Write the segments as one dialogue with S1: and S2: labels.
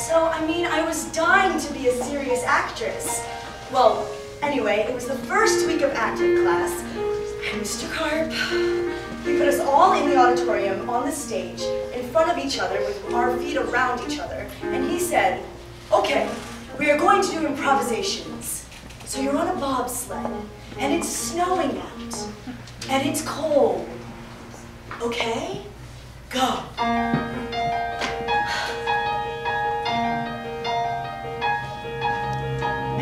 S1: So, I mean, I was dying to be a serious actress. Well, anyway, it was the first week of acting class, and Mr. Karp, he put us all in the auditorium on the stage in front of each other with our feet around each other, and he said, okay, we are going to do improvisations. So you're on a bobsled, and it's snowing out, and it's cold. Okay? Go.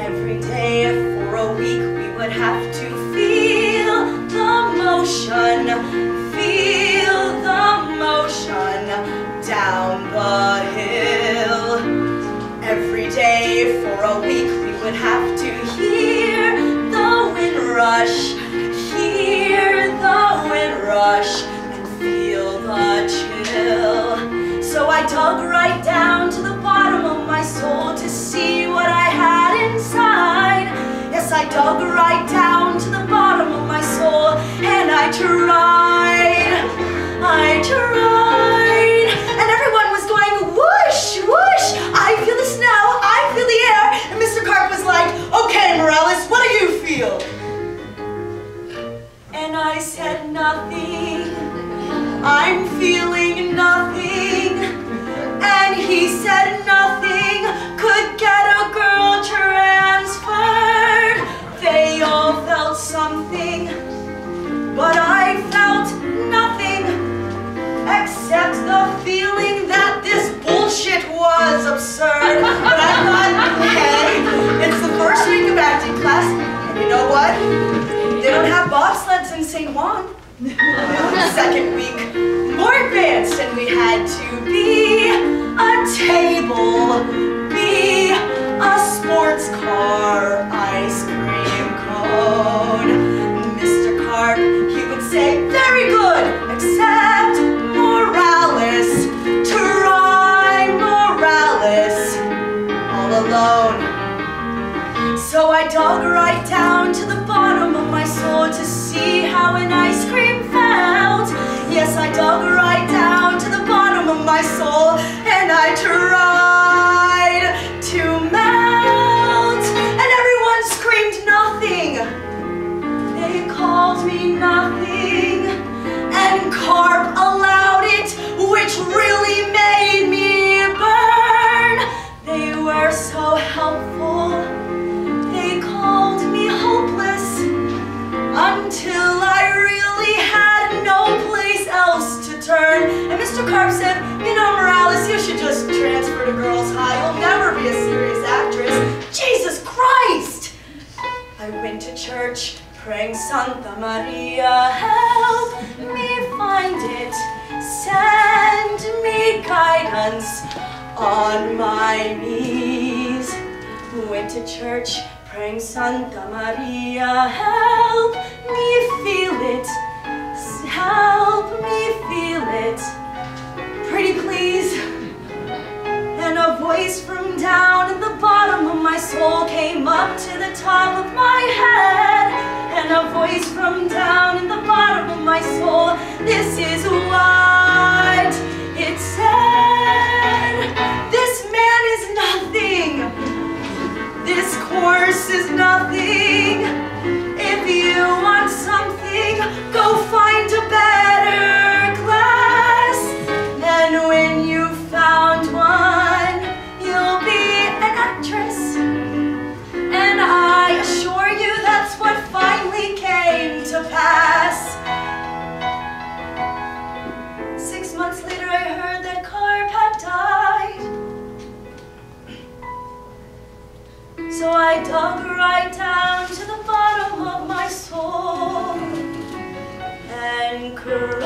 S1: Every day for a week we would have to feel the motion, feel the motion down the hill. Every day for a week we would have to hear the wind rush, hear the wind rush and feel the chill. So I dug right Dug right down to the bottom of my soul and I tried. Something, but I felt nothing except the feeling that this bullshit was absurd. But I thought, hey, it's the first week of acting class, and you know what? They don't have bobsleds in San Juan. Second week, more advanced, and we had to be a table, be a sports car, ice. Mr. Karp, he would say, you know, Morales, you should just transfer to Girls High. You'll never be a serious actress. Jesus Christ! I went to church praying Santa Maria, help me find it. Send me guidance on my knees. Went to church praying Santa Maria, help me feel it. Help up to the top of my head. And a voice from down in the bottom of my soul, this is. dug right down to the bottom of my soul and cried.